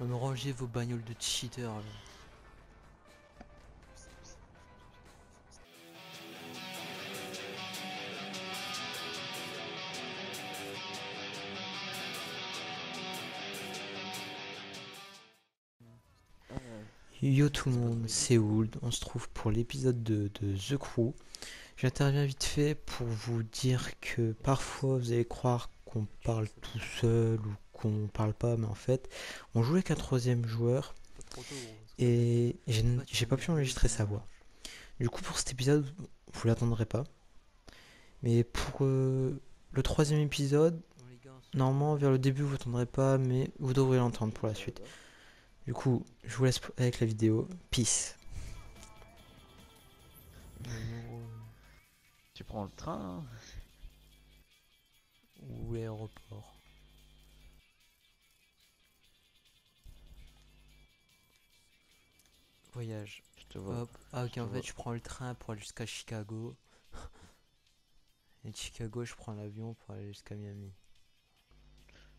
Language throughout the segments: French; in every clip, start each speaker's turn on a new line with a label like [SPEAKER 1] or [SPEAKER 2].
[SPEAKER 1] On me ranger vos bagnoles de cheaters. là. Yo tout le monde, c'est Wold. On se trouve pour l'épisode de, de The Crew. J'interviens vite fait pour vous dire que parfois vous allez croire qu'on parle tout seul ou qu'on parle pas, mais en fait, on joue avec un troisième joueur et j'ai j'ai pas pu enregistrer sa voix. Du coup, pour cet épisode, vous l'attendrez pas. Mais pour euh, le troisième épisode, normalement vers le début vous l'attendrez pas, mais vous devrez l'entendre pour la suite. Du coup, je vous laisse avec la vidéo. Peace.
[SPEAKER 2] Tu prends le train hein?
[SPEAKER 1] Ou l'aéroport. Voyage.
[SPEAKER 2] Je te vois.
[SPEAKER 1] Hop. Ah ok,
[SPEAKER 2] je
[SPEAKER 1] en fait
[SPEAKER 2] vois.
[SPEAKER 1] je prends le train pour aller jusqu'à Chicago. Et de Chicago, je prends l'avion pour aller jusqu'à Miami.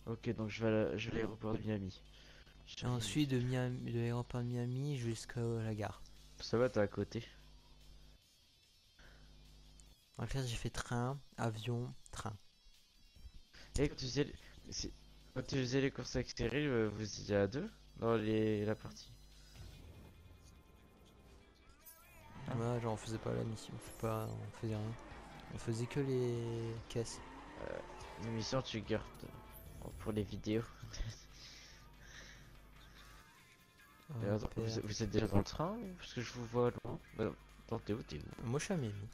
[SPEAKER 2] Ok, donc je vais à la- je vais à l'aéroport de Miami.
[SPEAKER 1] Et ensuite, de, Miami, de l'aéroport de Miami, jusqu'à la gare.
[SPEAKER 2] Ça va, t'es à côté.
[SPEAKER 1] En fait, j'ai fait train, avion, train.
[SPEAKER 2] Et quand tu faisais, quand tu faisais les courses avec Cyril, euh, vous étiez à deux dans les... la partie?
[SPEAKER 1] Ouais, genre on faisait pas la mission, on, fait pas, on faisait rien. On faisait que les caisses.
[SPEAKER 2] L'émission, tu gardes euh, pour les vidéos.
[SPEAKER 1] Père.
[SPEAKER 2] vous, vous êtes déjà dans le train Parce que je vous vois loin. Bah, Attends, t'es où T'es où
[SPEAKER 1] Moi, je suis à Miami.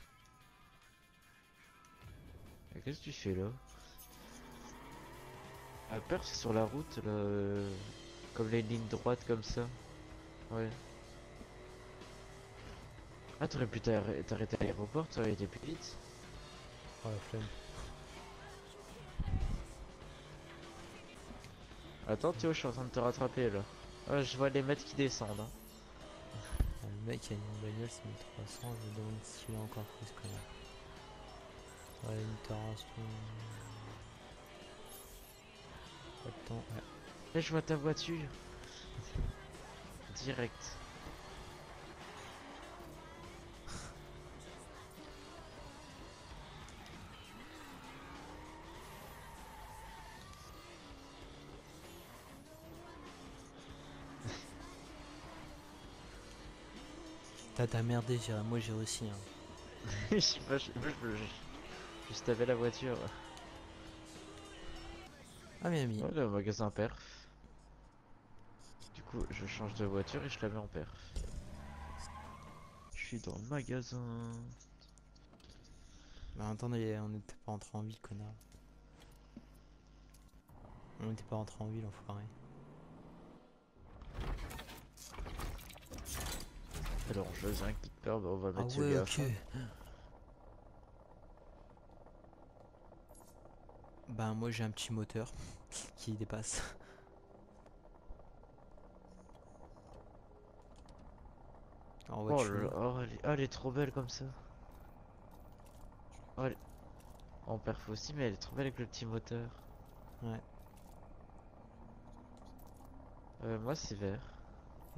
[SPEAKER 2] Qu'est-ce que tu fais là Ah, peur, c'est sur la route, là. euh, Comme les lignes droites, comme ça. Ouais. Ah, t'aurais pu t'arrê- t'arrêter à l'aéroport, t'aurais été plus vite.
[SPEAKER 1] Oh la flemme.
[SPEAKER 2] Attends, Théo, je suis en train de te rattraper là. Ah, je vois les mecs qui descendent. hein.
[SPEAKER 1] Ah, le mec, il a une bagnole, c'est 1300. Je me demande s'il a encore pris ce connard. Ouais, une terrasse. Ouais.
[SPEAKER 2] Là, je vois ta voiture. Direct.
[SPEAKER 1] T'as ta merdé. Moi, j'ai aussi. Hein.
[SPEAKER 2] Je sais pas, je, je, avec la voiture.
[SPEAKER 1] Ah, Miami.
[SPEAKER 2] Ouais, le magasin perf. Du coup, je change de voiture et je la mets en perf. Je suis dans le magasin.
[SPEAKER 1] Bah, attendez, on n'était pas rentré en ville, connard. On n'était pas rentré en ville, enfoiré.
[SPEAKER 2] Alors, je faisais un kit peur, bah, on va
[SPEAKER 1] Ah
[SPEAKER 2] mettre celui
[SPEAKER 1] ouais, ok. Bah, moi, j'ai un petit moteur qui dépasse.
[SPEAKER 2] Oh, là, oh, elle est, ah, elle est trop belle comme ça. Oh, elle- En perf aussi, mais elle est trop belle avec le petit moteur.
[SPEAKER 1] Ouais.
[SPEAKER 2] Euh, moi, c'est vert.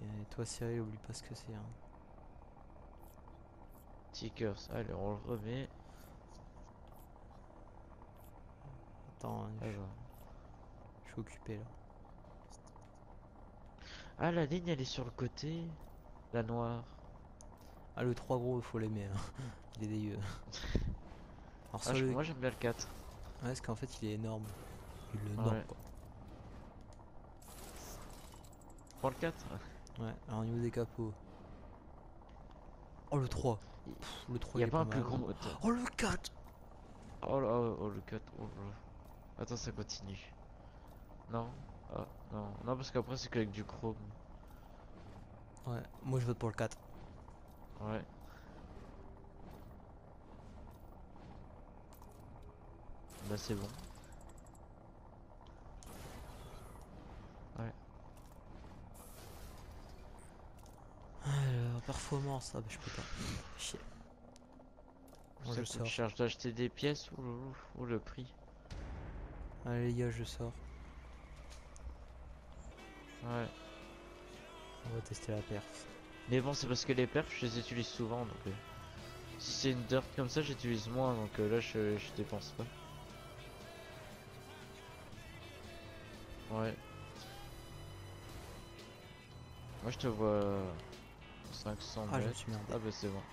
[SPEAKER 1] Et toi, Cyril, oublie pas ce que c'est. Hein.
[SPEAKER 2] Tickers. Allez, on le remet.
[SPEAKER 1] Attends, hein, je,
[SPEAKER 2] Alors.
[SPEAKER 1] je suis occupé là.
[SPEAKER 2] Ah, la ligne, elle est sur le côté. La noire.
[SPEAKER 1] Ah, le 3 gros, faut l'aimer. hein. Il est dégueu. Alors,
[SPEAKER 2] Ah, je-
[SPEAKER 1] le...
[SPEAKER 2] moi, j'aime bien le 4.
[SPEAKER 1] ouais, parce qu'en fait, il est énorme. Il est
[SPEAKER 2] Ah
[SPEAKER 1] énorme,
[SPEAKER 2] ouais.
[SPEAKER 1] quoi.
[SPEAKER 2] Prends le 4.
[SPEAKER 1] Ouais, alors au niveau des capots. Oh, le 3.
[SPEAKER 2] Il-
[SPEAKER 1] Pff, le 3,
[SPEAKER 2] Il y
[SPEAKER 1] il
[SPEAKER 2] a
[SPEAKER 1] est
[SPEAKER 2] pas un
[SPEAKER 1] mal.
[SPEAKER 2] plus gros moteur.
[SPEAKER 1] Oh, le 4
[SPEAKER 2] Oh, là, oh, oh, le 4. Oh, là. Attends, ça continue. Non. Ah, non. Non, parce qu'après, c'est qu'avec du chrome.
[SPEAKER 1] Ouais, moi, je vote pour le 4.
[SPEAKER 2] Ouais. Bah, c'est bon.
[SPEAKER 1] Alors, performance, ah bah, je peux pas. Chier. Je sors.
[SPEAKER 2] cher d'acheter des pièces ou le, ou le prix.
[SPEAKER 1] Allez, les gars, je sors.
[SPEAKER 2] Ouais.
[SPEAKER 1] On va tester la perf.
[SPEAKER 2] Mais bon, c'est parce que les perfs, je les utilise souvent, donc... euh, si c'est une dirt comme ça, j'utilise moins, donc euh, là, je, je dépense pas. Ouais. Moi, je te vois... 500
[SPEAKER 1] Ah, je me
[SPEAKER 2] mètres.
[SPEAKER 1] suis merdé.
[SPEAKER 2] Ah bah c'est bon.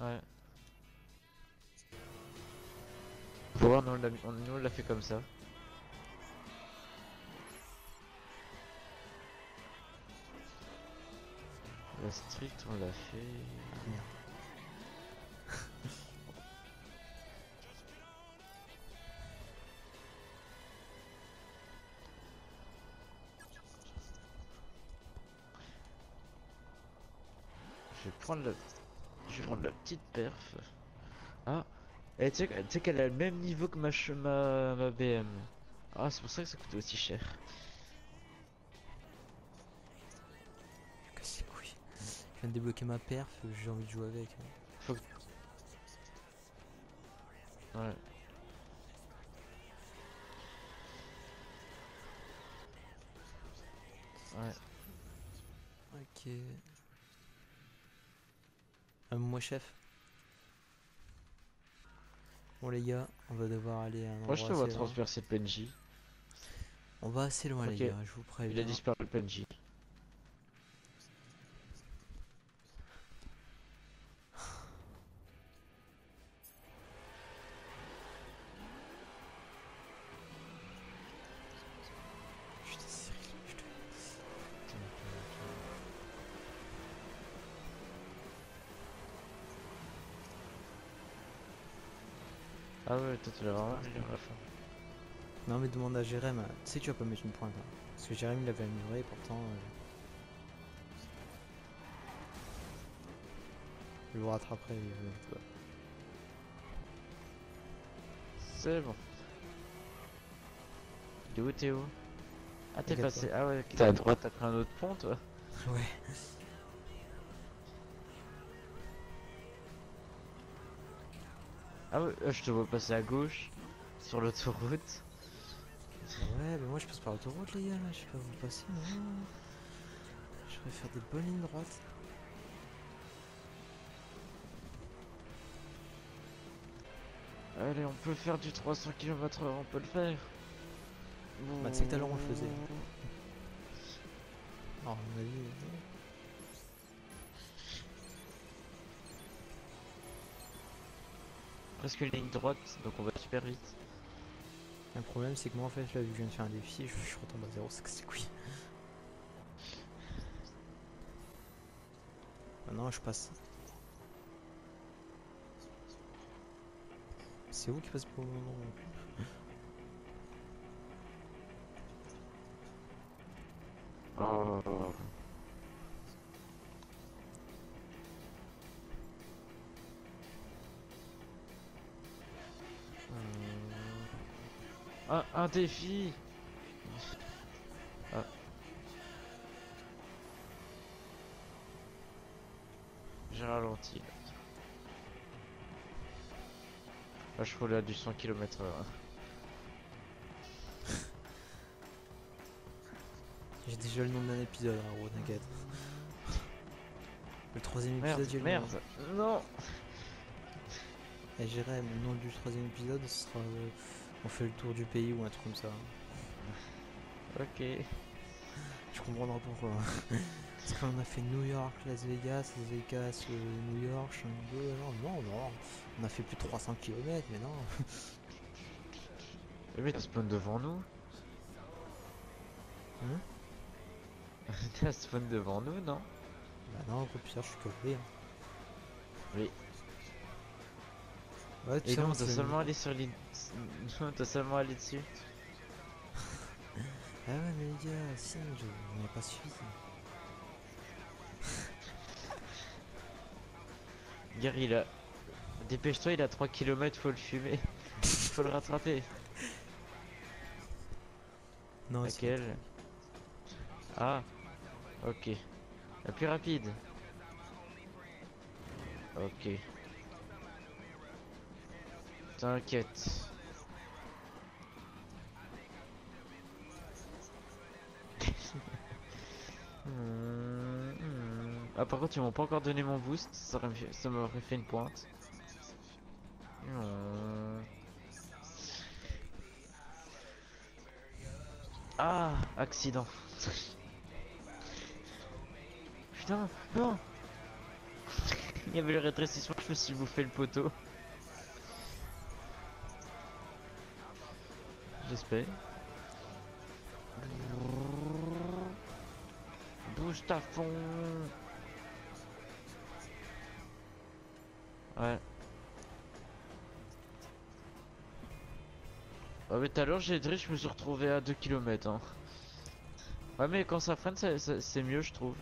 [SPEAKER 2] Ouais. Faut voir, nous on l'a mis- on- nous, on l'a fait comme ça. La street on l'a fait.
[SPEAKER 1] Ah, merde.
[SPEAKER 2] Prendre la... Je vais prendre la petite perf. Ah Et tu sais que- tu sais qu'elle a le même niveau que ma, ma, ma BM. Ah c'est pour ça que ça coûte aussi cher.
[SPEAKER 1] Casse les couilles. Je viens de débloquer ma perf, j'ai envie de jouer avec. hein.
[SPEAKER 2] Faut que... Ouais. Ouais.
[SPEAKER 1] Ok. Euh, moi chef. Bon les gars, on va devoir aller à un
[SPEAKER 2] Moi je te vois
[SPEAKER 1] loin.
[SPEAKER 2] le PNJ.
[SPEAKER 1] On va assez loin les gars, je vous
[SPEAKER 2] Il a
[SPEAKER 1] préviens.
[SPEAKER 2] disparu le Ah ouais, toi tu l'as vraiment à la fin.
[SPEAKER 1] Non mais demande à Jérém, tu sais tu vas pas mettre une pointe hein. Parce que Jérém il avait amélioré pourtant euh, Je vous rattraperai euh, toi.
[SPEAKER 2] C'est bon. Il est où Théo? Ah t'es passé. Ah ouais, t'es à droite, t'as pris un autre pont toi?
[SPEAKER 1] Ouais.
[SPEAKER 2] Ah ouais, euh, je te vois passer à gauche sur l'autoroute.
[SPEAKER 1] Ouais mais moi je passe par l'autoroute les gars là, je sais pas vous passer mais non. Je vais faire des bonnes lignes droites.
[SPEAKER 2] Allez, on peut faire du 300 km/h, on peut le faire.
[SPEAKER 1] Bah, tu sais que tout à l'heure, on le faisait. Alors à mon avis.
[SPEAKER 2] Presque une ligne droite, donc on va super vite.
[SPEAKER 1] Le problème c'est que moi en fait là vu que je viens de faire un défi, je, je retombe à zéro, c'est que c'est couilles. Maintenant je passe. C'est où qui passe pour le moment
[SPEAKER 2] Oh. Un, un défi Ah. J'ai ralenti là. Là je roule à du 100 km heure.
[SPEAKER 1] J'ai déjà le nom d'un épisode, hein, gros, t'inquiète. Le troisième épisode,
[SPEAKER 2] Merde,
[SPEAKER 1] j'ai le
[SPEAKER 2] merde Non
[SPEAKER 1] Et j'irai, le nom du troisième épisode, ce sera euh, On fait le tour du pays ou un truc comme ça.
[SPEAKER 2] Ok.
[SPEAKER 1] Tu comprendras pourquoi. Parce qu'on a fait New York, Las Vegas, Las Vegas, euh, New York, Shanghai. Non, non, non. On a fait plus de 300 km, mais non.
[SPEAKER 2] Le mec spawn devant nous
[SPEAKER 1] Hein?
[SPEAKER 2] T'as spawn devant nous, non?
[SPEAKER 1] Bah non, gros pire, je suis collé. Hein.
[SPEAKER 2] Oui.
[SPEAKER 1] Ouais, tu
[SPEAKER 2] Et non,
[SPEAKER 1] on
[SPEAKER 2] t'as
[SPEAKER 1] se-
[SPEAKER 2] seulement allé sur l'île. Non, t'as seulement allé dessus.
[SPEAKER 1] Ah ouais, mais les gars, si, je... on n'a pas suivi.
[SPEAKER 2] Gary, il a. Dépêche-toi, il a 3 km, faut le fumer. faut le rattraper.
[SPEAKER 1] Non, c'est
[SPEAKER 2] Laquelle Ah, ok. La plus rapide. Ok. T'inquiète. Hmm, hmm. Ah par contre ils m'ont pas encore donné mon boost, ça m'aurait fait une pointe. Hmm. Ah accident. Putain non. Il y avait le rétrécissement, je me suis bouffé le poteau. J'espère. Boost à fond Ouais. Ouais mais tout à l'heure j'ai drift, je me suis retrouvé à 2 km hein. Ouais mais quand ça freine c'est mieux je trouve.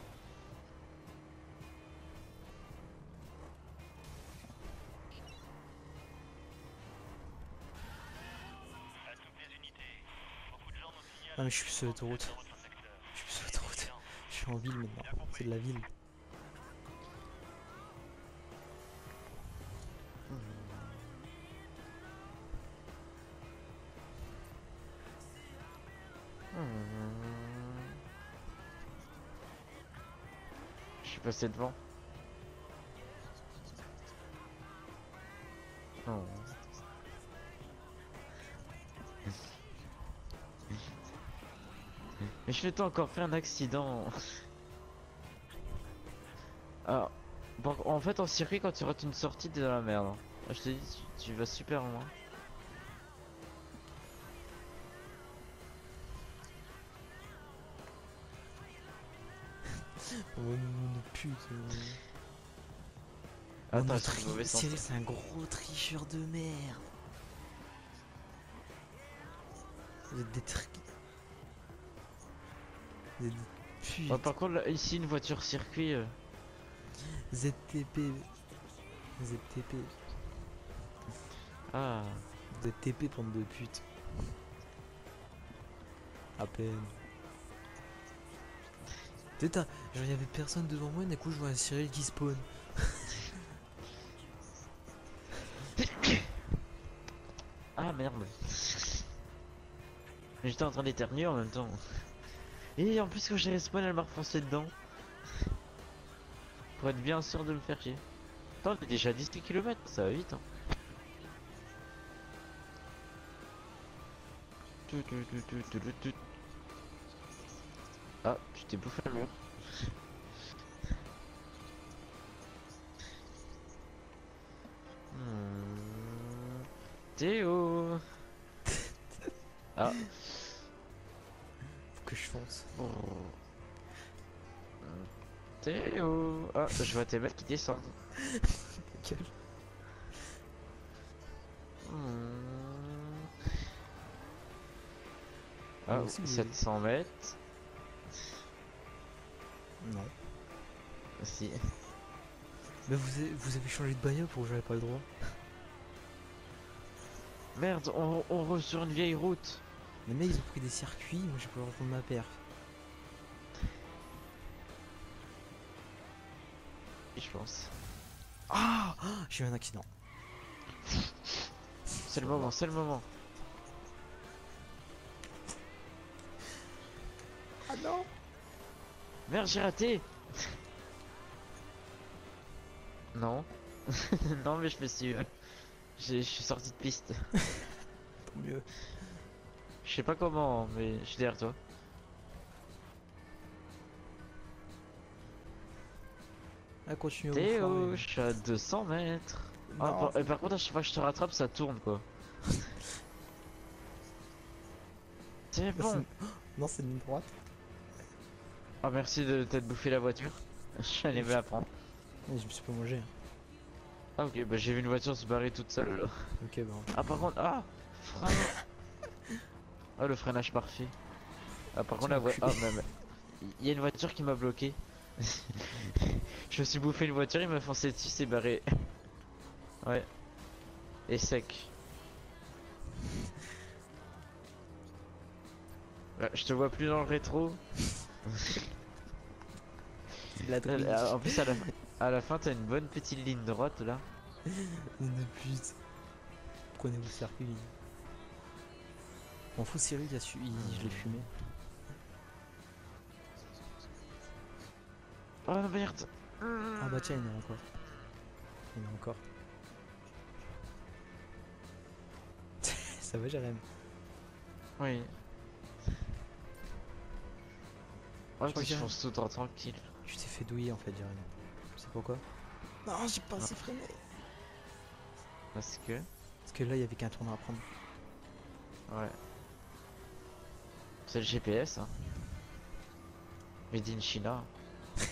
[SPEAKER 1] Je suis sur l'autoroute. Je suis sur l'autoroute. Je suis en ville maintenant. C'est de la ville.
[SPEAKER 2] Je suis passé devant. Oh. Mais je t'ai encore fait un accident. Alors, bon, en fait en circuit quand tu rates une sortie t'es dans la merde. Ah, Je te dis, tu, tu vas super loin.
[SPEAKER 1] Oh non, non, pute. euh.
[SPEAKER 2] Attends,
[SPEAKER 1] Oh, tri- c'est un gros tricheur de merde. Vous êtes des tri...
[SPEAKER 2] Ouais, par contre là, ici une voiture circuit. euh,
[SPEAKER 1] ZTP. ZTP.
[SPEAKER 2] Ah.
[SPEAKER 1] Vous êtes TP, bande de putes. À peine. T'as- genre, il y avait personne devant moi, et d'un coup, je vois un Cyril qui spawn.
[SPEAKER 2] Ah merde. J'étais en train d'éternuer en même temps. Et en plus quand j'ai respawn elle m'a refoncé dedans. Pour être bien sûr de me faire chier. Attends, on déjà à 10 km, ça va vite hein. Ah, tu t'es bouffé le mur. Hmm. Théo Ah
[SPEAKER 1] je.
[SPEAKER 2] Oh. Théo Ah, je vois tes mecs qui descendent.
[SPEAKER 1] Quel-. Moi
[SPEAKER 2] Ah,
[SPEAKER 1] vous-
[SPEAKER 2] 700 mètres.
[SPEAKER 1] Non.
[SPEAKER 2] Si.
[SPEAKER 1] Mais vous avez, vous avez changé de bagnole pour que j'avais pas le droit.
[SPEAKER 2] Merde, on, on sur une vieille route.
[SPEAKER 1] Les mecs, ils ont pris des circuits, moi j'ai pas le droit de prendre ma perf.
[SPEAKER 2] Je pense.
[SPEAKER 1] Ah, ah J'ai eu un accident.
[SPEAKER 2] C'est le moment, c'est le moment.
[SPEAKER 1] Ah non
[SPEAKER 2] Merde, j'ai raté Non. non, mais je me suis... euh, j'ai- Je suis sorti de piste.
[SPEAKER 1] Tant mieux.
[SPEAKER 2] Je sais pas comment, mais je suis derrière toi.
[SPEAKER 1] Ah, continue
[SPEAKER 2] Théo, je suis à 200 mètres. Ah, par, et par contre, à chaque fois que je te rattrape, ça tourne quoi. C'est bon.
[SPEAKER 1] Non, c'est une droite.
[SPEAKER 2] Ah, merci de t'être bouffé la voiture. J'allais me la prendre.
[SPEAKER 1] Je me suis pas mangé.
[SPEAKER 2] Ah, ok, bah j'ai vu une voiture se barrer toute seule là.
[SPEAKER 1] Ok, bah.
[SPEAKER 2] Ah, par contre, ah frein. Ah, le freinage parfait. Ah, par contre, la voiture. Ah, même. Il y a une voiture qui m'a bloqué. je me suis bouffé une voiture, il m'a foncé dessus, c'est barré. Ouais. Et sec. Ouais, je te vois plus dans le rétro.
[SPEAKER 1] La
[SPEAKER 2] Euh, En plus, à la, à la fin, t'as une bonne petite ligne droite là.
[SPEAKER 1] De pute. Prenez vos circuits. M'en fous, Cyril, il a su... il- je l'ai fumé.
[SPEAKER 2] Oh merde.
[SPEAKER 1] Ah bah tiens, il y en a encore. Il y en a encore. Ça va, Jérém
[SPEAKER 2] Oui. Moi,
[SPEAKER 1] crois
[SPEAKER 2] je
[SPEAKER 1] que j'ai-
[SPEAKER 2] fonce tout droit tranquille.
[SPEAKER 1] Tu t'es fait douiller en fait, Jérém. Tu sais pourquoi? Non, j'ai pas assez freiné.
[SPEAKER 2] Parce que.
[SPEAKER 1] Parce que là, il y avait qu'un tournant à prendre.
[SPEAKER 2] Ouais. C'est le GPS, hein. Made in China.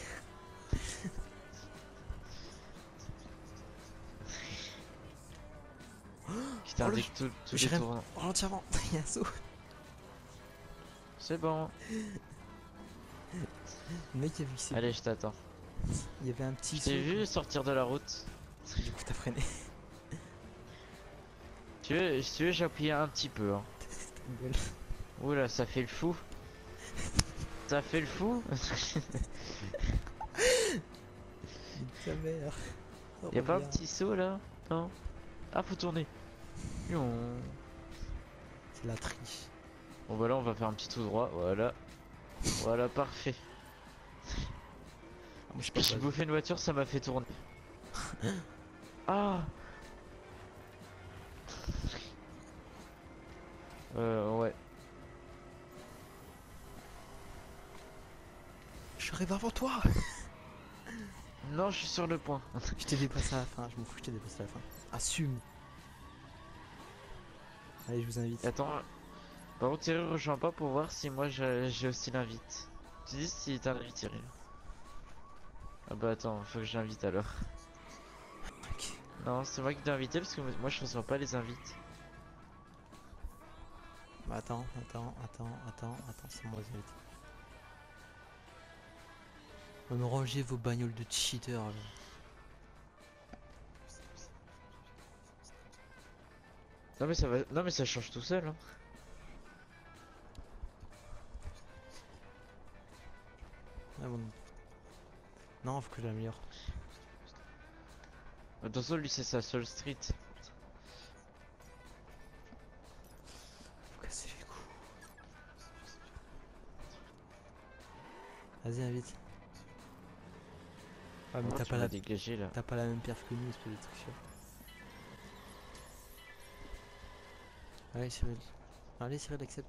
[SPEAKER 2] Qui
[SPEAKER 1] Oh,
[SPEAKER 2] tout- tous les tournants.
[SPEAKER 1] Oh, entièrement Il y a un saut
[SPEAKER 2] C'est bon.
[SPEAKER 1] Le mec, a vu que c'est-
[SPEAKER 2] Allez, je t'attends.
[SPEAKER 1] il y avait un petit
[SPEAKER 2] t'ai vu sortir de la route.
[SPEAKER 1] Du coup, t'as freiné.
[SPEAKER 2] Tu veux, si tu veux, j'ai appuyé un petit peu. Hein. Oula, ça fait le fou. Ça fait le fou
[SPEAKER 1] Ta mère. Oh,
[SPEAKER 2] Y'a pas un petit saut là? Non? Ah, faut tourner.
[SPEAKER 1] C'est la triche.
[SPEAKER 2] Bon bah là on va faire un petit tout droit, voilà. Voilà, parfait.
[SPEAKER 1] Ah,
[SPEAKER 2] J'ai bouffé une voiture, ça m'a fait tourner. ah Euh ouais.
[SPEAKER 1] J'arrive avant toi
[SPEAKER 2] Non, je suis sur le point.
[SPEAKER 1] Je t'ai dépassé à la fin, je m'en fous, je t'ai dépassé à la fin. Assume Allez, je vous invite.
[SPEAKER 2] Attends. Par contre Thierry rejoins pas pour voir si moi j'ai j'ai aussi l'invite. Tu dis si t'as l'invite Thierry. Ah bah attends, faut que je l'invite alors.
[SPEAKER 1] Ok.
[SPEAKER 2] Non, c'est moi qui t'ai invité parce que moi je reçois pas les invites.
[SPEAKER 1] Bah, attends, attends, attends, attends, attends, c'est moi qui invite. Me ranger vos bagnoles de cheater. là.
[SPEAKER 2] Non mais ça va. Non mais ça change tout seul hein.
[SPEAKER 1] Ah bon. Non, faut que je l'améliore.
[SPEAKER 2] Toute façon lui c'est sa seule street.
[SPEAKER 1] Faut casser les coups. Vas-y, invite. Ah, mais
[SPEAKER 2] Oh,
[SPEAKER 1] t'as pas, la...
[SPEAKER 2] dégagé là.
[SPEAKER 1] t'as pas la même perf que nous, espèce de tricheur. Allez, Cyril. Allez, Cyril, accepte.